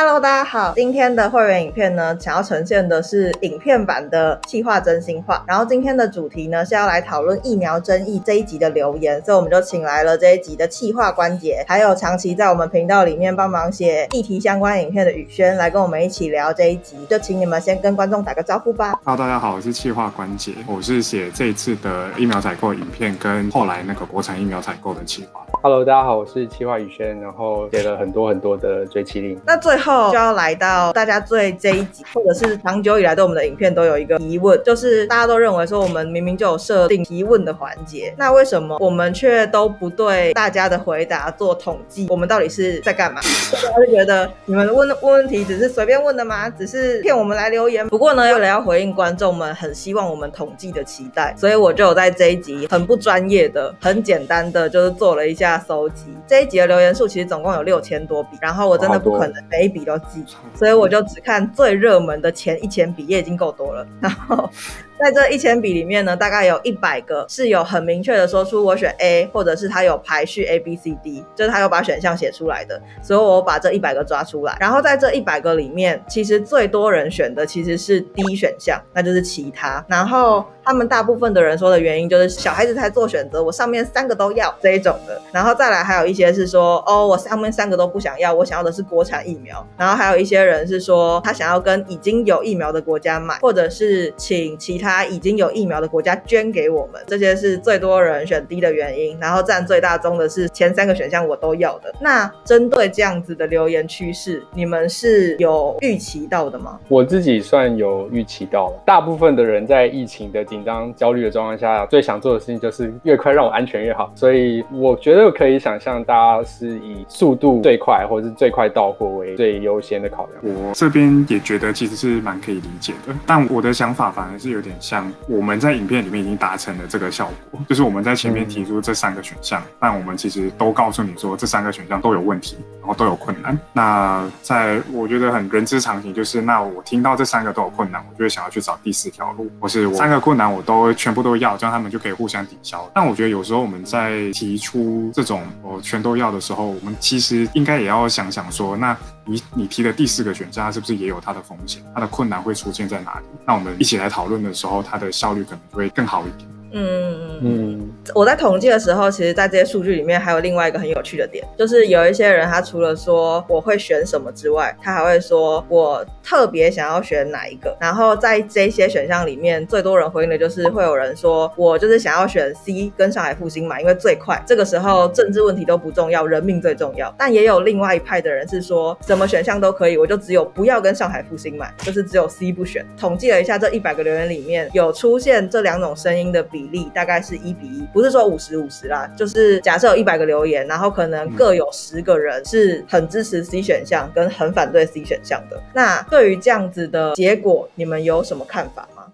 Hello，大家好。今天的会员影片呢，想要呈现的是影片版的气化真心话。然后今天的主题呢是要来讨论疫苗争议这一集的留言，所以我们就请来了这一集的气化关节，还有长期在我们频道里面帮忙写议题相关影片的宇轩，来跟我们一起聊这一集。就请你们先跟观众打个招呼吧。Hello，大家好，我是气化关节，我是写这一次的疫苗采购影片跟后来那个国产疫苗采购的企划。Hello，大家好，我是气化宇轩，然后写了很多很多的追麒麟。那最后就要来到大家对这一集，或者是长久以来对我们的影片都有一个疑问，就是大家都认为说我们明明就有设定提问的环节，那为什么我们却都不对大家的回答做统计？我们到底是在干嘛？大家就觉得你们问问问题只是随便问的吗？只是骗我们来留言？不过呢，为了要回应观众们很希望我们统计的期待，所以我就有在这一集很不专业的、很简单的，就是做了一下搜集。这一集的留言数其实总共有六千多笔，然后我真的不可能每一笔都记，所以我就只看最热门的前一千笔也已经够多了。然后在这一千笔里面呢，大概有一百个是有很明确的说出我选 A，或者是他有排序 A B C D，就是他有把选项写出来的，所以我把这一百个抓出来。然后在这一百个里面，其实最多人选的其实是 D 选项，那就是其他。然后他们大部分的人说的原因就是小孩子才做选择，我上面三个都要这一种的。然后再来还有一些是说，哦，我上面三个都不想要，我想要的是国产疫苗。然后还有一些人是说，他想要跟已经有疫苗的国家买，或者是请其他已经有疫苗的国家捐给我们。这些是最多人选 D 的原因。然后占最大宗的是前三个选项我都要的。那针对这样子的留言趋势，你们是有预期到的吗？我自己算有预期到了。大部分的人在疫情的紧张、焦虑的状况下，最想做的事情就是越快让我安全越好。所以我觉得可以想象，大家是以速度最快或者是最快到货为最优先的考量。我这边也觉得其实是蛮可以理解的，但我的想法反而是有点像我们在影片里面已经达成了这个效果，就是我们在前面提出这三个选项，但我们其实都告诉你说这三个选项都有问题，然后都有困难。那在我觉得很人之常情，就是那我听到这三个都有困难，我就会想要去找第四条路，或是我三个困难我都全部都要，这样他们就可以互相抵消。但我觉得有时候我们在提出这种我全都要的时候，我们其实应该也要想想说，那你你提的第四个选项是不是也有它的风险？它的困难会出现在哪里？那我们一起来讨论的时候，它的效率可能会更好一点。嗯嗯，我在统计的时候，其实，在这些数据里面，还有另外一个很有趣的点，就是有一些人，他除了说我会选什么之外，他还会说我特别想要选哪一个。然后在这些选项里面，最多人回应的就是会有人说我就是想要选 C 跟上海复兴买，因为最快。这个时候政治问题都不重要，人命最重要。但也有另外一派的人是说什么选项都可以，我就只有不要跟上海复兴买，就是只有 C 不选。统计了一下，这一百个留言里面有出现这两种声音的比。比例大概是一比一，不是说五十五十啦，就是假设有一百个留言，然后可能各有十个人是很支持 C 选项跟很反对 C 选项的。那对于这样子的结果，你们有什么看法吗？